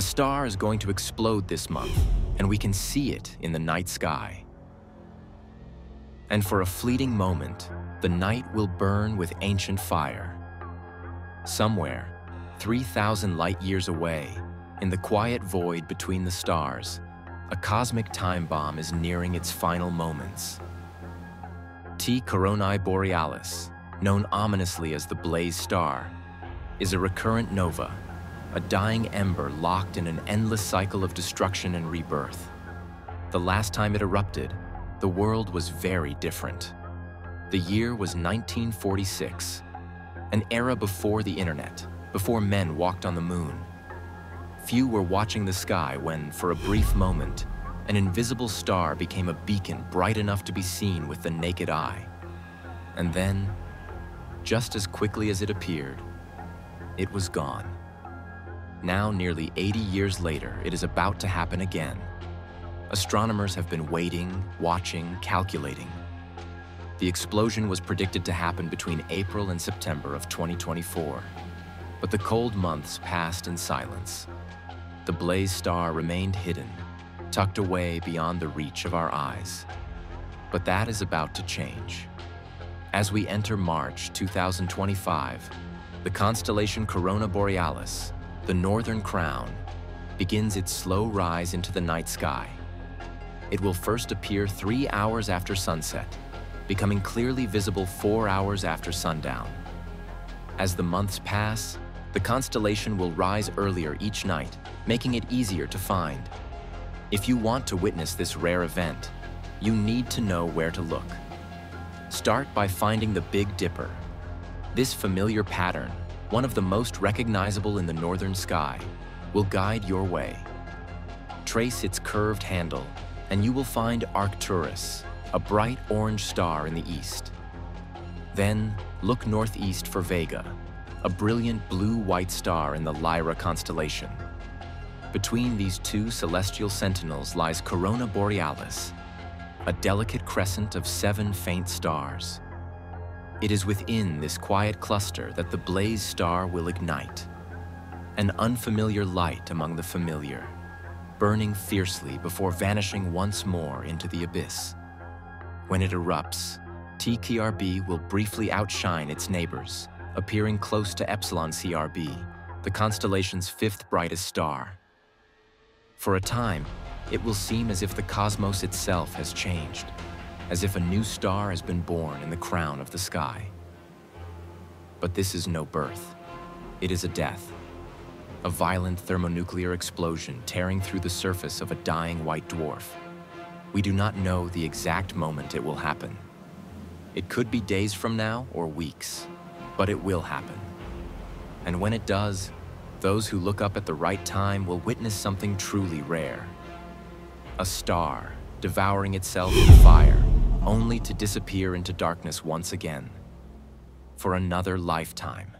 A star is going to explode this month, and we can see it in the night sky. And for a fleeting moment, the night will burn with ancient fire. Somewhere, 3,000 light years away, in the quiet void between the stars, a cosmic time bomb is nearing its final moments. T Coronae Borealis, known ominously as the Blaze Star, is a recurrent nova, a dying ember locked in an endless cycle of destruction and rebirth. The last time it erupted, the world was very different. The year was 1946, an era before the internet, before men walked on the moon. Few were watching the sky when, for a brief moment, an invisible star became a beacon bright enough to be seen with the naked eye. And then, just as quickly as it appeared, it was gone. Now, nearly 80 years later, it is about to happen again. Astronomers have been waiting, watching, calculating. The explosion was predicted to happen between April and September of 2024. But the cold months passed in silence. The blaze star remained hidden, tucked away beyond the reach of our eyes. But that is about to change. As we enter March 2025, the constellation Corona Borealis, the Northern Crown, begins its slow rise into the night sky. It will first appear three hours after sunset, becoming clearly visible four hours after sundown. As the months pass, the constellation will rise earlier each night, making it easier to find. If you want to witness this rare event, you need to know where to look. Start by finding the Big Dipper. This familiar pattern, one of the most recognizable in the northern sky, will guide your way. Trace its curved handle, and you will find Arcturus, a bright orange star in the east. Then, look northeast for Vega, a brilliant blue-white star in the Lyra constellation. Between these two celestial sentinels lies Corona Borealis, a delicate crescent of seven faint stars. It is within this quiet cluster that the blaze star will ignite, an unfamiliar light among the familiar, burning fiercely before vanishing once more into the abyss. When it erupts, T CrB will briefly outshine its neighbors, appearing close to Epsilon CRB, the constellation's fifth brightest star. For a time, it will seem as if the cosmos itself has changed, as if a new star has been born in the crown of the sky. But this is no birth. It is a death. A violent thermonuclear explosion tearing through the surface of a dying white dwarf. We do not know the exact moment it will happen. It could be days from now or weeks, but it will happen. And when it does, those who look up at the right time will witness something truly rare. A star devouring itself in fire, only to disappear into darkness once again. For another lifetime.